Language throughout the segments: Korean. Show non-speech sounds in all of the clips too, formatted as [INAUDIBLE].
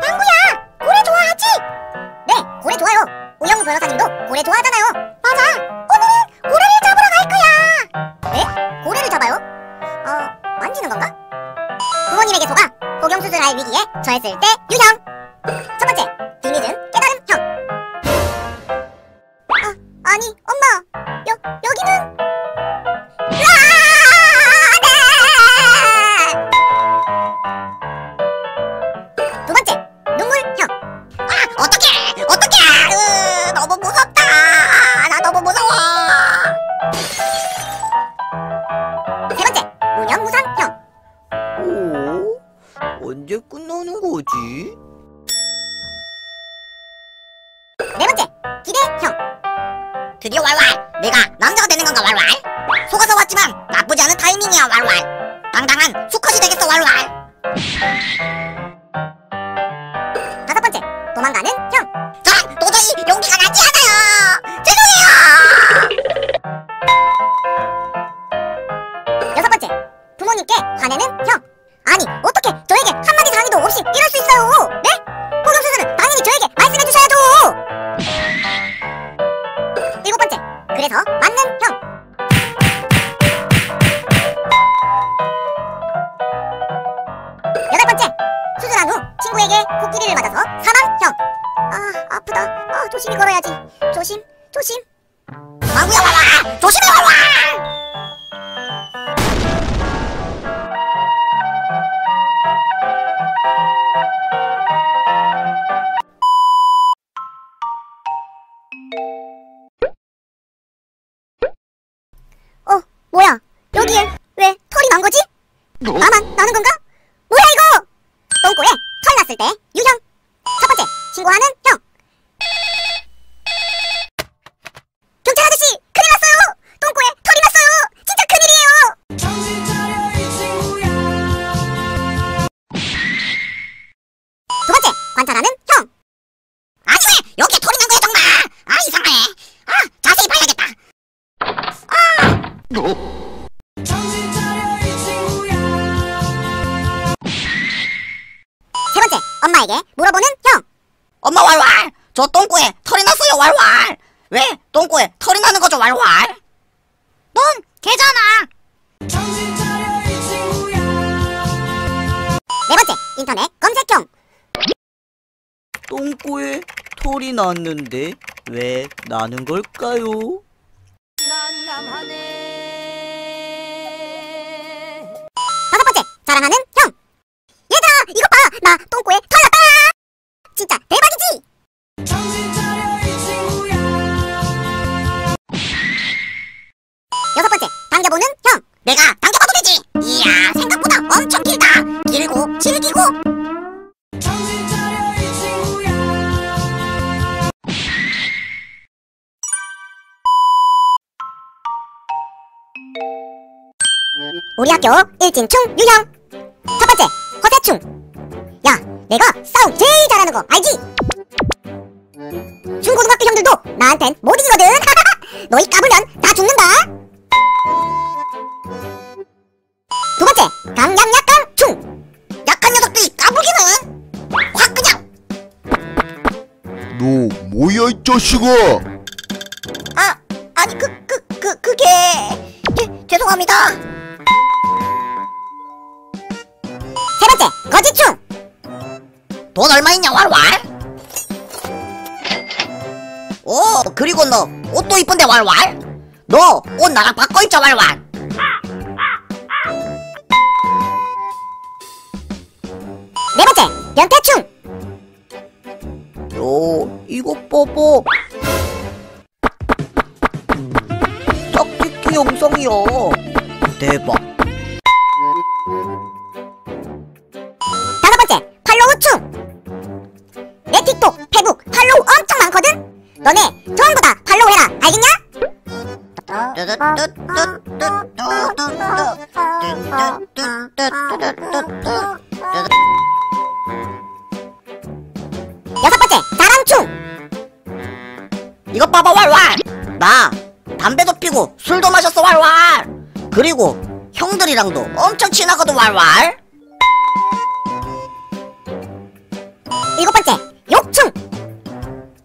빵구야! 고래 좋아하지? 네, 고래 좋아요. 우영우 변호사님도 고래 좋아하잖아요. 맞아. 오늘은 고래를 잡으러 갈 거야. 네? 고래를 잡아요? 어, 만지는 건가? 부모님에게 속아 복용수술할 위기에 처했을 때 유형! おっとけ 남자에게 물어보는 형. 엄마 왈왈! 저 똥꼬에 털이 났어요 왈왈! 왜 똥꼬에 털이 나는 거죠 왈왈? 넌 개잖아! 네 번째, 인터넷 검색형. 똥꼬에 털이 났는데 왜 나는 걸까요? 난감하네. 일진 충 유형. 첫 번째 허세충. 야 내가 싸움 제일 잘하는 거 알지? 중고등학교 형들도 나한텐 못 이기거든. [LAUGHS] 너희 까불면 연타충! 요 이것 뽀뽀! 여섯 번째 자랑충! 이것 봐봐 왈왈! 나 담배도 피고 술도 마셨어 왈왈! 그리고 형들이랑도 엄청 친하거든 왈왈! 일곱 번째 욕충!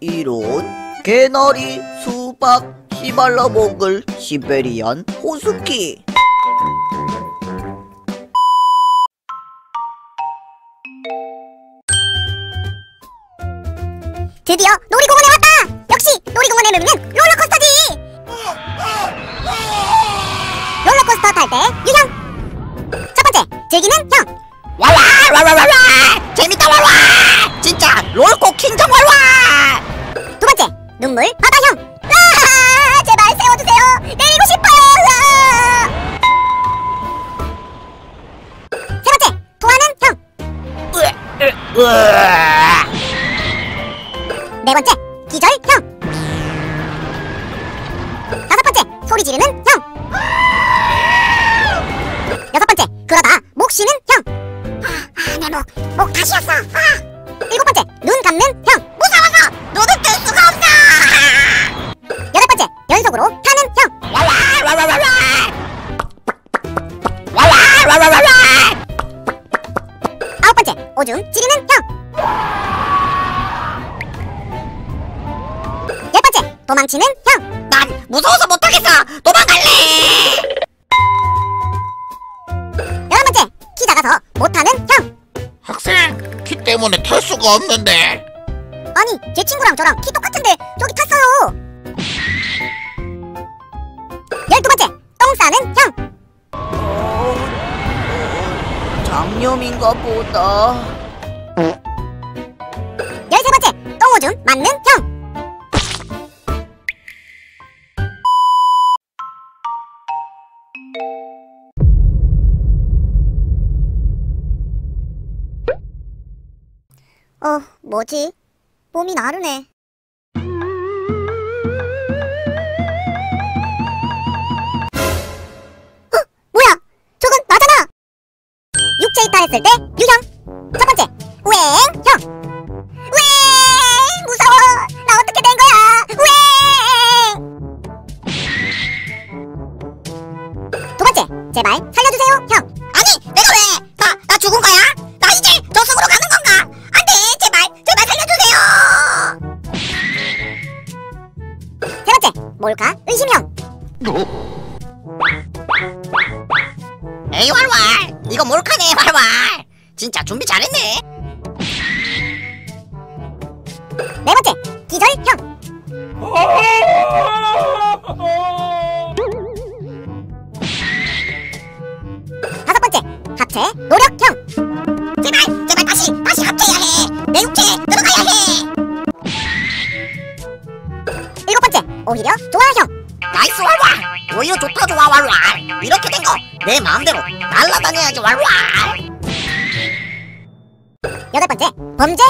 이론 개나리 수박 시발라 먹을 시베리안 호스키. 드디어 놀이공원에 왔다! 역시 놀이공원에 면 롤러코스터지! 롤러코스터 탈 때 유형! 첫 번째, 즐기는 형! 왈왈 왈왈왈왈 재밌다 왈왈 진짜 롤코 킹정 왈왈 두 번째, 눈물 바다형! 아, 제발 세워주세요! 내리고 싶어요! 으아! 세 번째, 토하는 형! 으아. 네 번째, 기절형! 다섯 번째, 소리 지르는 형! 여섯 번째, 그러다 목 쉬는 형! 아, 내 목, 목 다시였어! 아! 일곱 번째, 눈 감는 형! 무서워서 눈을 뜰 수가 없어! 여덟 번째, 연속으로 치는 형! 난 무서워서 못하겠어! 도망갈래! 열한 번째, 키 작아서 못하는 형! 학생 키 때문에 탈 수가 없는데. 아니 제 친구랑 저랑 키 똑같은데 저기 탔어요! 열두 번째 똥 싸는 형! 장염인가 보다 뭐지? 몸이 나르네. 어, 뭐야? 저건 나잖아! 육체 이탈했을 때 유형! 네 번째, 기절형! 다섯 번째, 합체 노력형! 제발 제발 다시 다시 합쳐야 해 내 육체에 들어가야 해 일곱 번째, 오히려 좋아형! nice 왈왈 오히려 좋다 좋아 왈왈 이렇게 된 거 내 마음대로 날라다녀야지 왈왈 여덟 번째, 범죄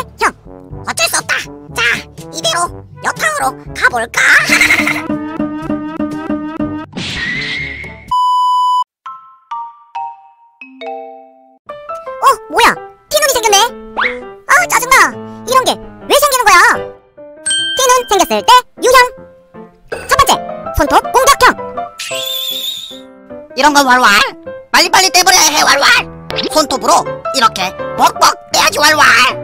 아, 짜증나! 이런 게 왜 생기는 거야? 티눈 생겼을 때 유형! 첫 번째, 손톱 공격형! 이런 건 왈왈 빨리빨리 떼버려야 해 왈왈 손톱으로 이렇게 벅벅 떼야지 왈왈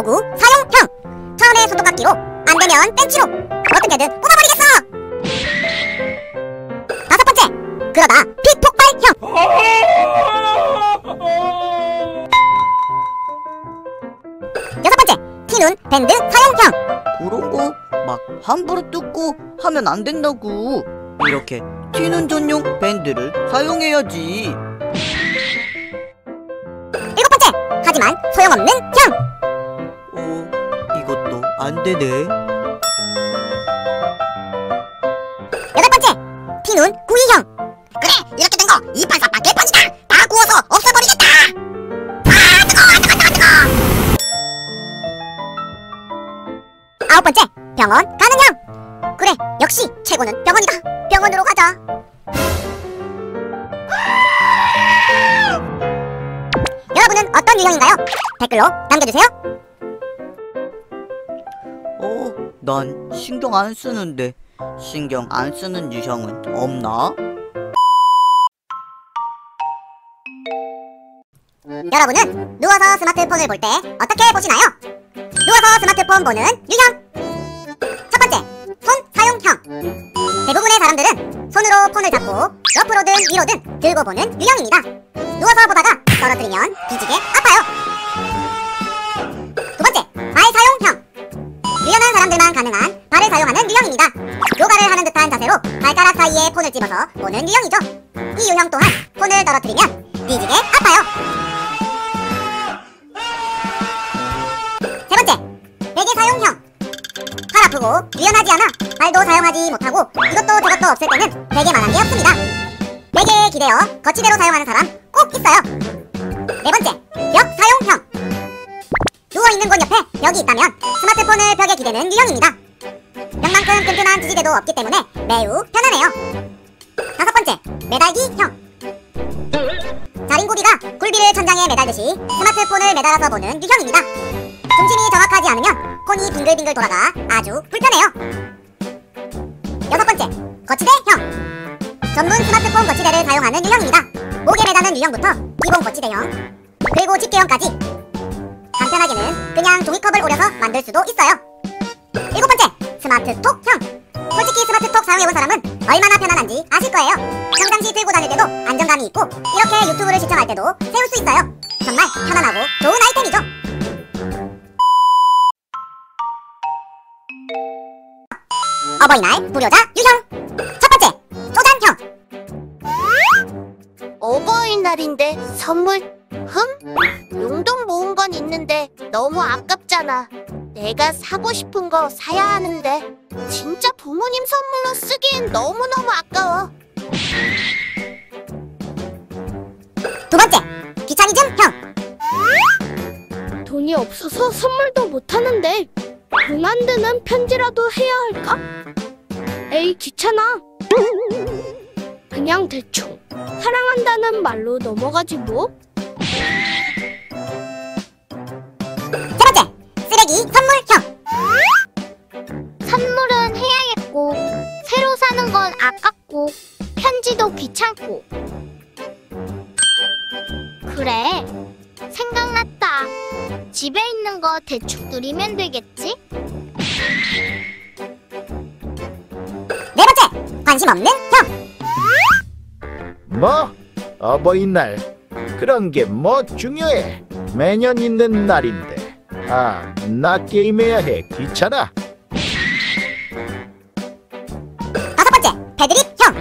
도구 사용형! 처음에 손톱깎이로, 안 되면 벤치로! 어떻게든 뽑아버리겠어! 다섯 번째, 그러다 픽폭발형! 여섯 번째, 티눈 밴드 사용형! 그런 거 막 함부로 뜯고 하면 안 된다고 이렇게 튀는 전용 밴드를 사용해야지 안 되네 여덟 번째, 티눈 구이형! 그래 이렇게 된 거 이빨사빠 개판이다 다 구워서 없애버리겠다 아 뜨거워 뜨거워 뜨거워 뜨거워 아홉 번째, 병원 가는 형! 그래, 역시 최고는 병원이다. 병원으로 가자. 여러분은 어떤 유형인가요? 댓글로 신경 안 쓰는데. 신경 안 쓰는 유형은 없나? 여러분은 누워서 스마트폰을 볼 때 어떻게 보시나요? 누워서 스마트폰 보는 유형. 첫 번째, 손 사용형. 대부분의 사람들은 손으로 폰을 잡고 옆으로든 위로든 들고 보는 유형입니다. 누워서 보다가 떨어뜨리면 뒤지게 아파요 집어서 보는 유형이죠 이 유형 또한 폰을 떨어뜨리면 뒤지게 아파요 세 번째, 베개 사용형. 팔 아프고 유연하지 않아 발도 사용하지 못하고 이것도 저것도 없을 때는 베개만한 게 없습니다. 베개에 기대어 거치대로 사용하는 사람 꼭 있어요. 네 번째, 벽 사용형. 누워 있는 곳 옆에 벽이 있다면 스마트폰을 벽에 기대는 유형입니다. 벽만큼 튼튼한 지지대도 없기 때문에 매우 편하네요. 다섯 번째, 매달기 형. 자린고비가 굴비를 천장에 매달듯이 스마트폰을 매달아서 보는 유형입니다. 중심이 정확하지 않으면 폰이 빙글빙글 돌아가 아주 불편해요. 여섯 번째, 거치대형. 전문 스마트폰 거치대를 사용하는 유형입니다. 목에 매다는 유형부터 기본 거치대형, 그리고 집게형까지. 간편하게는 그냥 종이컵을 오려서 만들 수도 있어요. 일곱 번째, 스마트톡형. 솔직히 스마트톡 사용해본 사람은 얼마나 편안한지 아실 거예요. 평상시 들고 다닐 때도 안정감이 있고 이렇게 유튜브를 시청할 때도 세울 수 있어요. 정말 편안하고 좋은 아이템이죠. 어버이날 불효자 유형 첫 어버이날인데 선물 흠? 용돈 모은 건 있는데 너무 아깝잖아. 내가 사고 싶은 거 사야 하는데 진짜 부모님 선물로 쓰기엔 너무너무 아까워. 두 번째 귀차니즘 형 돈이 없어서 선물도 못 하는데 돈 안 드는 편지라도 해야 할까? 에이 귀찮아. 그냥 대충 사랑한다는 말로 넘어가지 뭐. 세 번째 쓰레기 선물형 선물은 해야겠고 새로 사는 건 아깝고 편지도 귀찮고. 그래. 생각났다. 집에 있는 거 대충 누리면 되겠지? 네 번째 관심 없는 형 뭐? 어버이날 그런 게 뭐 중요해 매년 있는 날인데 아 나 게임해야 해 귀찮아 다섯 번째 패드립 형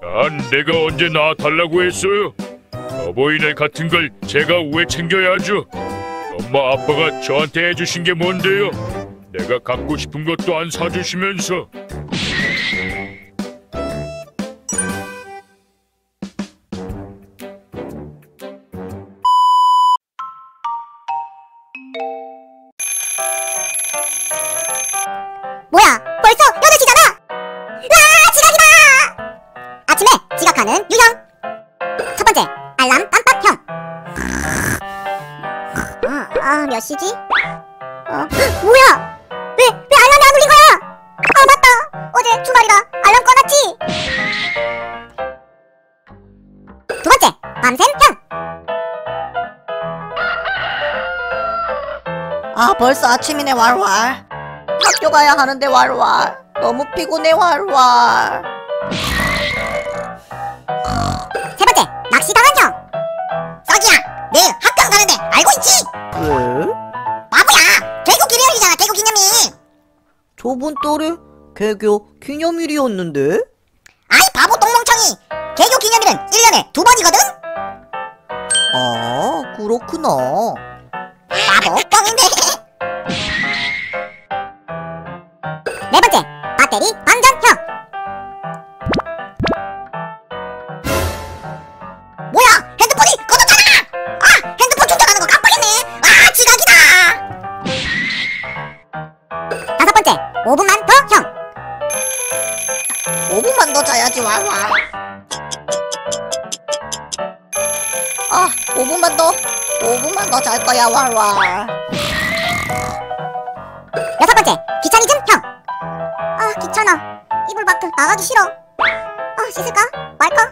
난 내가 언제 나와달라고 했어요? 어버이날 같은 걸 제가 왜 챙겨야죠? 엄마 아빠가 저한테 해주신 게 뭔데요? 내가 갖고 싶은 것도 안 사주시면서 아, 몇 시지? 어, 뭐야 왜, 왜 알람이 안 울린 거야 아 맞다 어제 주말이라 알람 꺼놨지 두 번째 밤샘 형 아, 벌써 아침이네 왈왈. 학교 가야 하는데 왈왈. 너무 피곤해 왈왈. 저번 달에 개교 기념일이었는데? 아이 바보 똥멍청이 개교 기념일은 1년에 두 번이거든? 아, 그렇구나. 바보 뻥인데 [LAUGHS] 네 번째 배터리 5분만 더 5분만 더 잘 거야 왈왈 여섯 번째, 귀차니즘 형. 아, 귀찮아. 이불 밖을 나가기 싫어. 아, 씻을까? 말까?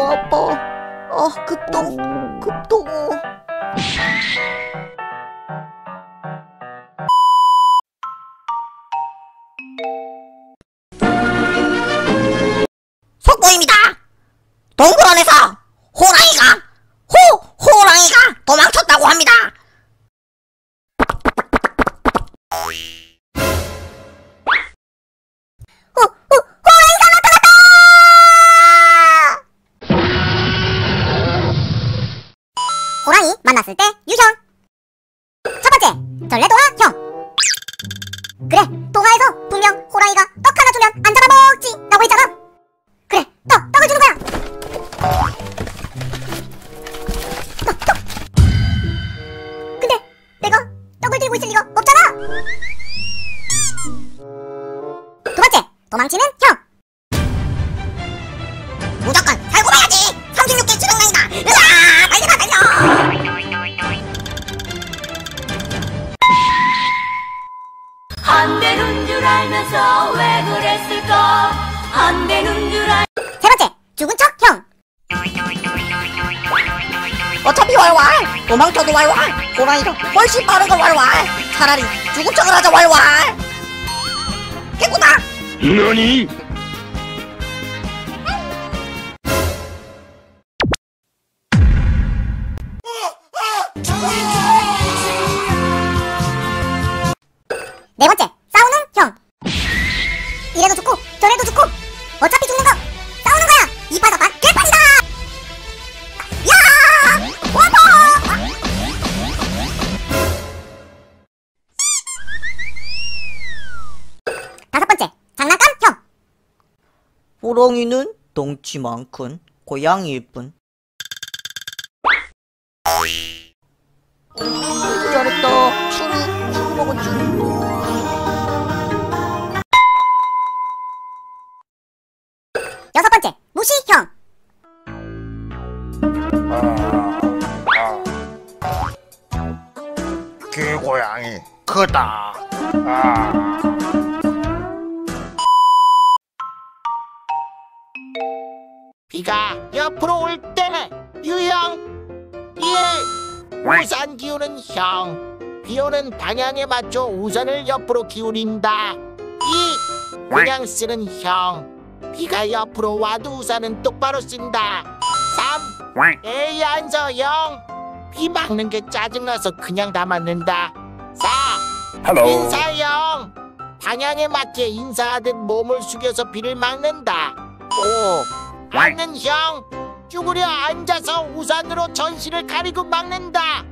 아파 아 급동 급동 전래동화 형! 그래 세 번째 죽은 척 형. 어차피 왈왈. 도망쳐도 왈왈. 호랑이가 훨씬 빠르고 왈왈. 차라리 죽은 척을 하자 왈왈. 깨구나. 너니? 네 번째 호랑이는 덩치만 큰 고양이일 뿐. 잘했다. 추루 추루 추루 여섯 번째 무시 형. 개고양이 크다. 비가 옆으로 올 때 유형 1 우산 기우는 형 비오는 방향에 맞춰 우산을 옆으로 기울인다. 2 그냥 쓰는 형 비가 옆으로 와도 우산은 똑바로 쓴다. 3 에이 안서 형비 막는 게 짜증나서 그냥 담았는다. 4 인사형 방향에 맞게 인사하듯 몸을 숙여서 비를 막는다. 5 맞는 형 쭈그려 앉아서 우산으로 전시를 가리고 막는다.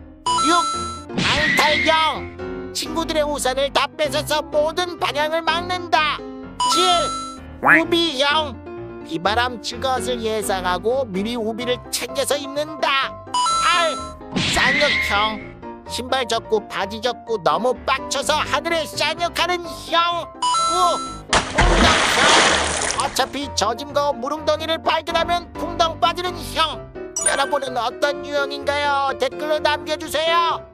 6 강탈형 친구들의 우산을 다 뺏어서 모든 방향을 막는다. 7 우비형 비바람 칠 것을 예상하고 미리 우비를 챙겨서 입는다. 8 쌍욕형 신발 젖고 바지 젖고 너무 빡쳐서 하늘에 쌍욕하는 형. 9 풍덩형 어차피 거 무릉덩이를 발견하면 풍덩 빠지는 형 여러분은 어떤 유형인가요? 댓글로 남겨주세요